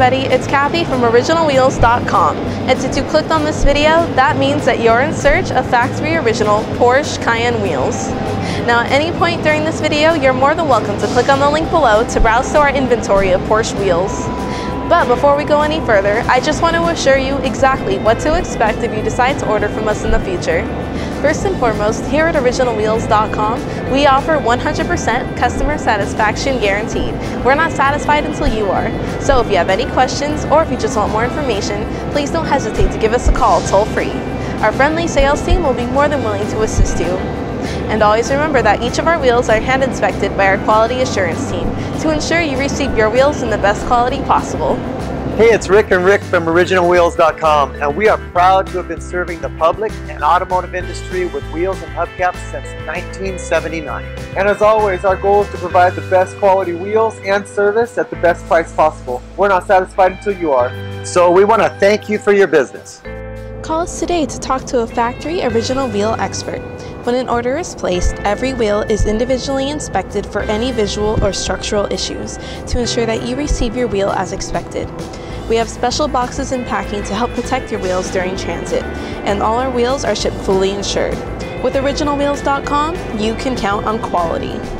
everybody, it's Kathy from OriginalWheels.com. And since you clicked on this video, that means that you're in search of factory original Porsche Cayenne wheels. Now at any point during this video, you're more than welcome to click on the link below to browse through our inventory of Porsche wheels. But before we go any further, I just want to assure you exactly what to expect if you decide to order from us in the future. First and foremost, here at OriginalWheels.com, we offer 100% customer satisfaction guaranteed. We're not satisfied until you are. So if you have any questions or if you just want more information, please don't hesitate to give us a call toll free. Our friendly sales team will be more than willing to assist you. And always remember that each of our wheels are hand inspected by our quality assurance team to ensure you receive your wheels in the best quality possible. Hey, it's Rick and Rick from OriginalWheels.com, and we are proud to have been serving the public and automotive industry with wheels and hubcaps since 1979. And as always, our goal is to provide the best quality wheels and service at the best price possible. We're not satisfied until you are. So we want to thank you for your business. Call us today to talk to a factory original wheel expert. When an order is placed, every wheel is individually inspected for any visual or structural issues to ensure that you receive your wheel as expected. We have special boxes and packing to help protect your wheels during transit, and all our wheels are shipped fully insured. With OriginalWheels.com, you can count on quality.